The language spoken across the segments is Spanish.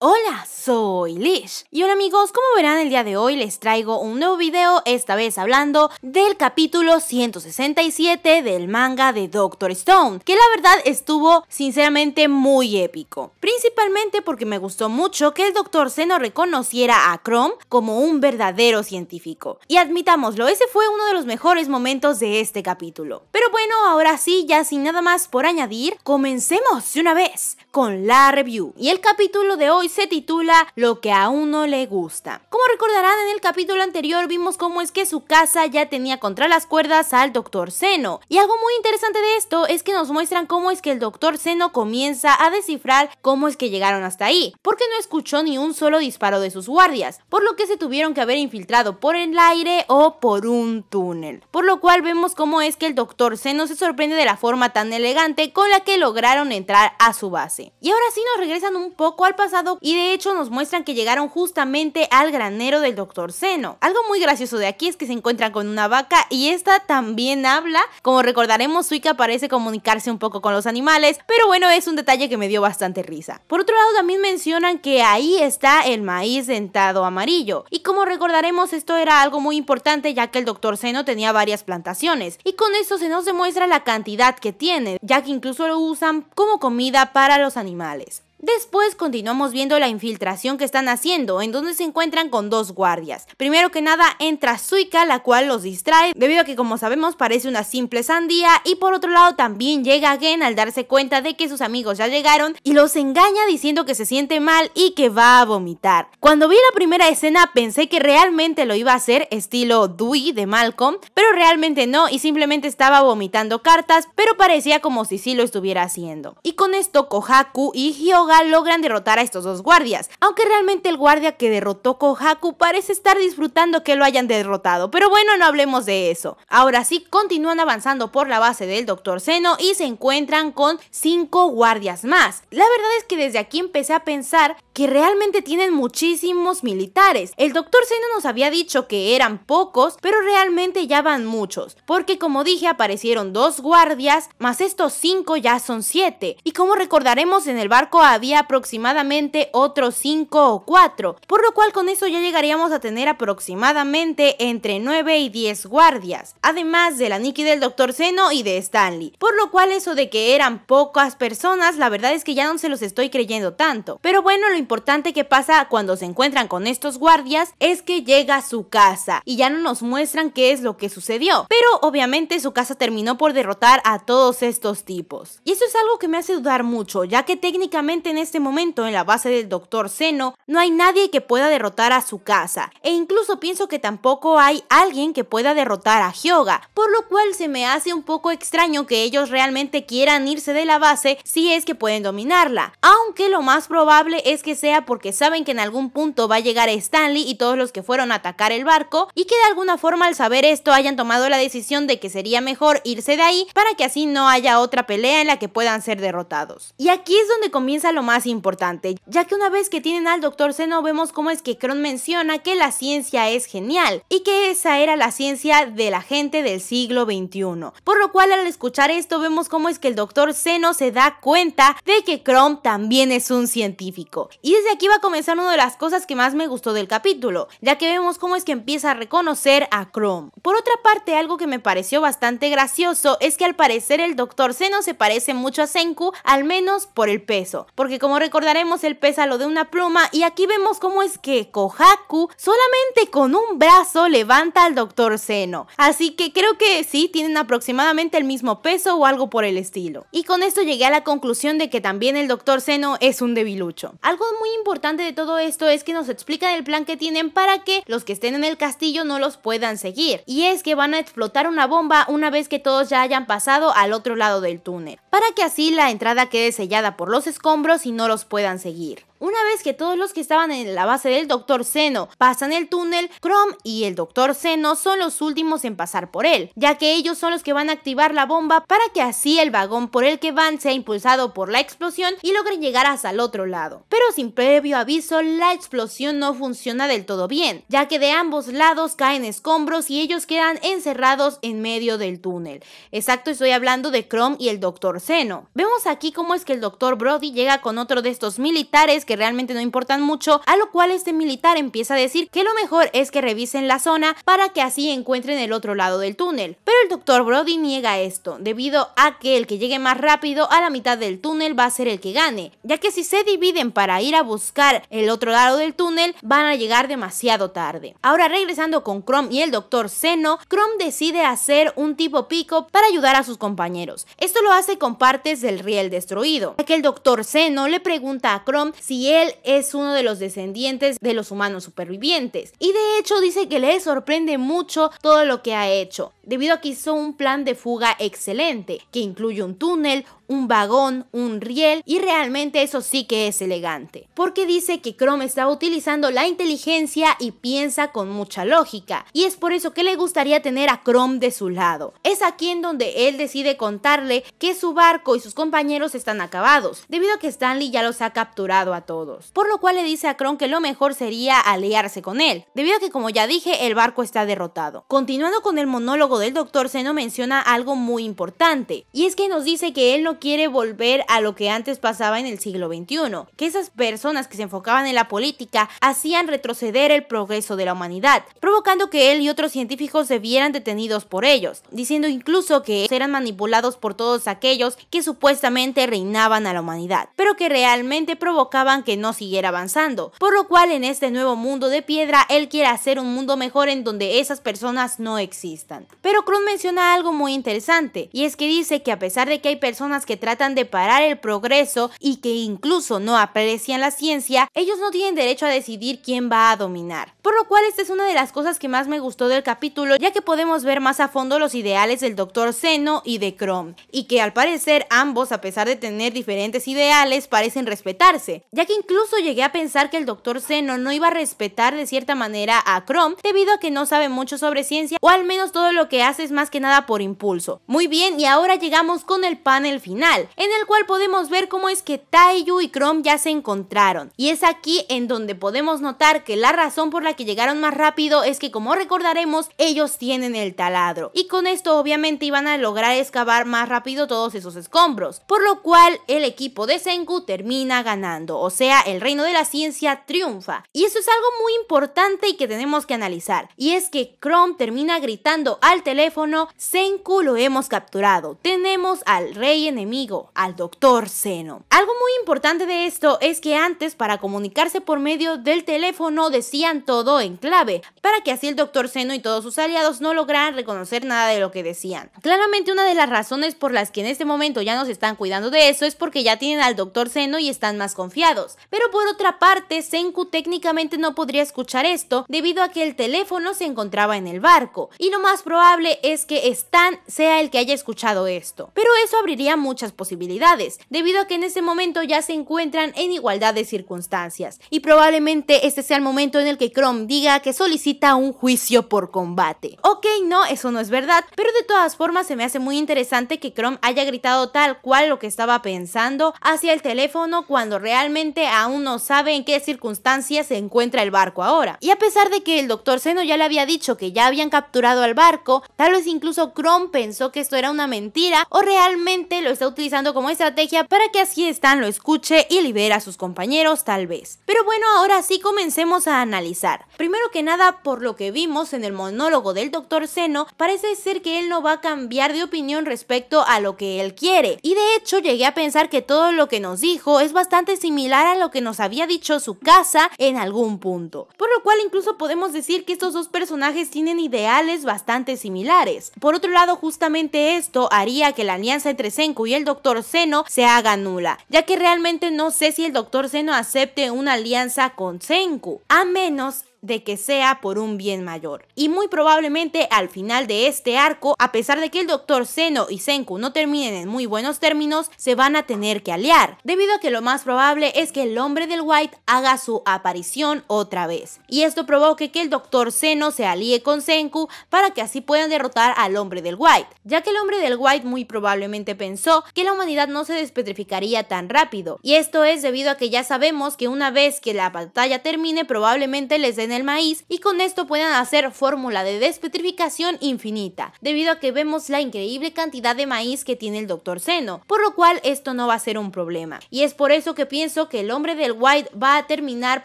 Hola, soy Lish. Y hola amigos, como verán el día de hoy les traigo un nuevo video, esta vez hablando del capítulo 167 del manga de Doctor Stone, que la verdad estuvo sinceramente muy épico. Principalmente porque me gustó mucho que el Doctor Zeno reconociera a Chrome como un verdadero científico. Y admitámoslo, ese fue uno de los mejores momentos de este capítulo. Pero bueno, ahora sí, ya sin nada más por añadir, comencemos de una vez con la review. Y el capítulo de hoy se titula Lo que a uno le gusta. Como recordarán en el capítulo anterior vimos cómo es que su casa ya tenía contra las cuerdas al Dr. Zeno. Y algo muy interesante de esto es que nos muestran cómo es que el Dr. Zeno comienza a descifrar cómo es que llegaron hasta ahí, porque no escuchó ni un solo disparo de sus guardias, por lo que se tuvieron que haber infiltrado por el aire o por un túnel. Por lo cual vemos cómo es que el Dr. Zeno se sorprende de la forma tan elegante con la que lograron entrar a su base. Y ahora sí nos regresan un poco al pasado y de hecho nos muestran que llegaron justamente al granero del Dr. Zeno. Algo muy gracioso de aquí es que se encuentran con una vaca y esta también habla. Como recordaremos, Suika parece comunicarse un poco con los animales, pero bueno, es un detalle que me dio bastante risa. Por otro lado, también mencionan que ahí está el maíz dentado amarillo. Y como recordaremos, esto era algo muy importante ya que el Dr. Zeno tenía varias plantaciones. Y con esto se nos demuestra la cantidad que tiene, ya que incluso lo usan como comida para los animales. Después continuamos viendo la infiltración que están haciendo, en donde se encuentran con dos guardias. Primero que nada entra Suika, la cual los distrae, debido a que como sabemos parece una simple sandía, y por otro lado también llega Gen al darse cuenta de que sus amigos ya llegaron y los engaña diciendo que se siente mal y que va a vomitar. Cuando vi la primera escena pensé que realmente lo iba a hacer estilo Dewey de Malcolm, pero realmente no y simplemente estaba vomitando cartas, pero parecía como si sí lo estuviera haciendo. Y con esto Kohaku y Hyoga logran derrotar a estos dos guardias, aunque realmente el guardia que derrotó Kohaku parece estar disfrutando que lo hayan derrotado, pero bueno, no hablemos de eso. Ahora sí, continúan avanzando por la base del Dr. Zeno y se encuentran con cinco guardias más. La verdad es que desde aquí empecé a pensar que realmente tienen muchísimos militares. El Dr. Zeno nos había dicho que eran pocos, pero realmente ya van muchos, porque como dije aparecieron dos guardias, más estos cinco ya son siete. Y como recordaremos en el barco a había aproximadamente otros 5 o 4, por lo cual con eso ya llegaríamos a tener aproximadamente entre 9 y 10 guardias, además de la Nikki del Dr. Zeno y de Stanley, por lo cual eso de que eran pocas personas, la verdad es que ya no se los estoy creyendo tanto. Pero bueno, lo importante que pasa cuando se encuentran con estos guardias es que llega a su casa y ya no nos muestran qué es lo que sucedió, pero obviamente su casa terminó por derrotar a todos estos tipos. Y eso es algo que me hace dudar mucho, ya que técnicamente en este momento en la base del Dr. Zeno no hay nadie que pueda derrotar a su casa, e incluso pienso que tampoco hay alguien que pueda derrotar a Hyoga, por lo cual se me hace un poco extraño que ellos realmente quieran irse de la base si es que pueden dominarla, aunque lo más probable es que sea porque saben que en algún punto va a llegar Stanley y todos los que fueron a atacar el barco, y que de alguna forma al saber esto hayan tomado la decisión de que sería mejor irse de ahí para que así no haya otra pelea en la que puedan ser derrotados. Y aquí es donde comienza lo más importante, ya que una vez que tienen al Dr. Zeno vemos cómo es que Kron menciona que la ciencia es genial y que esa era la ciencia de la gente del siglo XXI. Por lo cual al escuchar esto vemos cómo es que el Dr. Zeno se da cuenta de que Kron también es un científico. Y desde aquí va a comenzar una de las cosas que más me gustó del capítulo, ya que vemos cómo es que empieza a reconocer a Chrome. Por otra parte, algo que me pareció bastante gracioso es que al parecer el Dr. Zeno se parece mucho a Senku, al menos por el peso, como recordaremos él pesa lo de una pluma y aquí vemos cómo es que Kohaku solamente con un brazo levanta al Dr. Zeno. Así que creo que sí, tienen aproximadamente el mismo peso o algo por el estilo. Y con esto llegué a la conclusión de que también el Dr. Zeno es un debilucho. Algo muy importante de todo esto es que nos explican el plan que tienen para que los que estén en el castillo no los puedan seguir. Y es que van a explotar una bomba una vez que todos ya hayan pasado al otro lado del túnel. Para que así la entrada quede sellada por los escombros y no los puedan seguir. Una vez que todos los que estaban en la base del Dr. Zeno pasan el túnel, Chrome y el Dr. Zeno son los últimos en pasar por él, ya que ellos son los que van a activar la bomba para que así el vagón por el que van sea impulsado por la explosión y logren llegar hasta el otro lado. Pero sin previo aviso, la explosión no funciona del todo bien, ya que de ambos lados caen escombros y ellos quedan encerrados en medio del túnel. Exacto, estoy hablando de Chrome y el Dr. Zeno. Vemos aquí cómo es que el Dr. Brody llega con otro de estos militares que realmente no importan mucho, a lo cual este militar empieza a decir que lo mejor es que revisen la zona para que así encuentren el otro lado del túnel. Pero el Dr. Brody niega esto, debido a que el que llegue más rápido a la mitad del túnel va a ser el que gane, ya que si se dividen para ir a buscar el otro lado del túnel, van a llegar demasiado tarde. Ahora regresando con Chrome y el Dr. Zeno, Chrome decide hacer un tipo pico para ayudar a sus compañeros. Esto lo hace con partes del riel destruido, ya que el Dr. Zeno le pregunta a Chrome si él es uno de los descendientes de los humanos supervivientes. Y de hecho dice que le sorprende mucho todo lo que ha hecho, debido a que hizo un plan de fuga excelente, que incluye un túnel, un vagón, un riel y realmente eso sí que es elegante. Porque dice que Chrome está utilizando la inteligencia y piensa con mucha lógica y es por eso que le gustaría tener a Chrome de su lado. Es aquí en donde él decide contarle que su barco y sus compañeros están acabados, debido a que Stanley ya los ha capturado a todos. Por lo cual le dice a Chrome que lo mejor sería aliarse con él, debido a que como ya dije el barco está derrotado. Continuando con el monólogo del Dr. Zeno menciona algo muy importante y es que nos dice que él no quiere volver a lo que antes pasaba en el siglo XXI, que esas personas que se enfocaban en la política hacían retroceder el progreso de la humanidad, provocando que él y otros científicos se vieran detenidos por ellos, diciendo incluso que eran manipulados por todos aquellos que supuestamente reinaban a la humanidad, pero que realmente provocaban que no siguiera avanzando, por lo cual en este nuevo mundo de piedra él quiere hacer un mundo mejor en donde esas personas no existan. Pero Cruz menciona algo muy interesante, y es que dice que a pesar de que hay personas que tratan de parar el progreso y que incluso no aprecian la ciencia, ellos no tienen derecho a decidir quién va a dominar. Por lo cual esta es una de las cosas que más me gustó del capítulo, ya que podemos ver más a fondo los ideales del Dr. Zeno y de Chrome, y que al parecer ambos, a pesar de tener diferentes ideales, parecen respetarse, ya que incluso llegué a pensar que el Dr. Zeno no iba a respetar de cierta manera a Chrome debido a que no sabe mucho sobre ciencia, o al menos todo lo que hace es más que nada por impulso. Muy bien, y ahora llegamos con el panel final en el cual podemos ver cómo es que Taiyu y Chrome ya se encontraron. Y es aquí en donde podemos notar que la razón por la que llegaron más rápido es que como recordaremos, ellos tienen el taladro. Y con esto obviamente iban a lograr excavar más rápido todos esos escombros. Por lo cual el equipo de Senku termina ganando, sea, el reino de la ciencia triunfa. Y eso es algo muy importante y que tenemos que analizar. Y es que Chrome termina gritando al teléfono, Senku lo hemos capturado, tenemos al rey enemigo al doctor Zeno. Algo muy importante de esto es que antes para comunicarse por medio del teléfono decían todo en clave, para que así el doctor Zeno y todos sus aliados no lograran reconocer nada de lo que decían. Claramente una de las razones por las que en este momento ya nos están cuidando de eso es porque ya tienen al doctor Zeno y están más confiados. Pero por otra parte, Senku técnicamente no podría escuchar esto debido a que el teléfono se encontraba en el barco, y lo más probable es que Stan sea el que haya escuchado esto. Pero eso abriría muchas posibilidades, debido a que en ese momento ya se encuentran en igualdad de circunstancias, y probablemente este sea el momento en el que Chrome diga que solicita un juicio por combate. Ok, no, eso no es verdad, pero de todas formas se me hace muy interesante que Chrome haya gritado tal cual lo que estaba pensando hacia el teléfono cuando realmente aún no sabe en qué circunstancias se encuentra el barco ahora. Y a pesar de que el Dr. Zeno ya le había dicho que ya habían capturado al barco, tal vez incluso Chrome pensó que esto era una mentira o realmente lo está utilizando como estrategia para que así Stan lo escuche y libere a sus compañeros tal vez. Pero bueno, ahora sí comencemos a analizar. Primero que nada, por lo que vimos en el monólogo del Dr. Zeno, parece ser que él no va a cambiar de opinión respecto a lo que él quiere. Y de hecho llegué a pensar que todo lo que nos dijo es bastante similar a lo que nos había dicho su casa en algún punto. Por lo cual incluso podemos decir que estos dos personajes tienen ideales bastante similares. Por otro lado, justamente esto haría que la alianza entre Senku y el Doctor Zeno se haga nula, ya que realmente no sé si el Doctor Zeno acepte una alianza con Senku, a menos de que sea por un bien mayor. Y muy probablemente al final de este arco, a pesar de que el Dr. Zeno y Senku no terminen en muy buenos términos, se van a tener que aliar, debido a que lo más probable es que el hombre del White haga su aparición otra vez. Y esto provoque que el Dr. Zeno se alíe con Senku para que así puedan derrotar al hombre del White, ya que el hombre del White muy probablemente pensó que la humanidad no se despetrificaría tan rápido. Y esto es debido a que ya sabemos que una vez que la batalla termine probablemente les el maíz y con esto puedan hacer fórmula de despetrificación infinita, debido a que vemos la increíble cantidad de maíz que tiene el Dr. Zeno, por lo cual esto no va a ser un problema. Y es por eso que pienso que el hombre del White va a terminar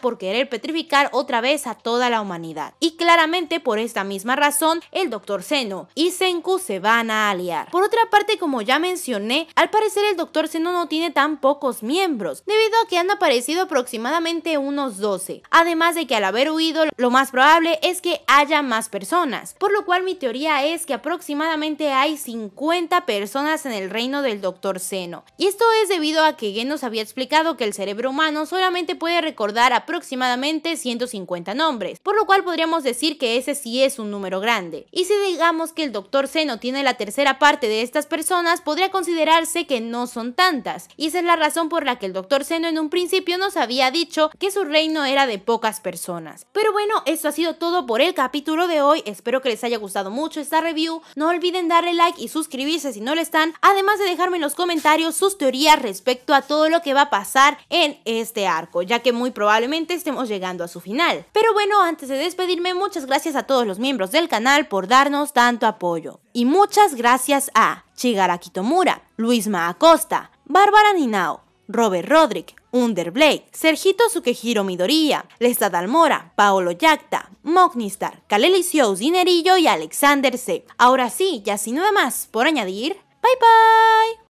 por querer petrificar otra vez a toda la humanidad. Y claramente por esta misma razón, el Dr. Zeno y Senku se van a aliar. Por otra parte, como ya mencioné, al parecer el Dr. Zeno no tiene tan pocos miembros, debido a que han aparecido aproximadamente unos 12. Además de que al haber huido, lo más probable es que haya más personas, por lo cual mi teoría es que aproximadamente hay 50 personas en el reino del Dr. Zeno. Y esto es debido a que Gen nos había explicado que el cerebro humano solamente puede recordar aproximadamente 150 nombres, por lo cual podríamos decir que ese sí es un número grande. Y si digamos que el Dr. Zeno tiene la tercera parte de estas personas, podría considerarse que no son tantas. Y esa es la razón por la que el Dr. Zeno en un principio nos había dicho que su reino era de pocas personas. Bueno, esto ha sido todo por el capítulo de hoy. Espero que les haya gustado mucho esta review. No olviden darle like y suscribirse si no lo están, además de dejarme en los comentarios sus teorías respecto a todo lo que va a pasar en este arco, ya que muy probablemente estemos llegando a su final. Pero bueno, antes de despedirme, muchas gracias a todos los miembros del canal por darnos tanto apoyo. Y muchas gracias a Chigaraki Tomura, Luisma Acosta, Bárbara Ninao, Robert Rodrick, Underblade, Sergito Sukehiro Midoriya, Lestat Almora, Paolo Yacta, Mognistar, Kaleli Dinerillo y Alexander C. Ahora sí, ya sin nada más por añadir, bye bye.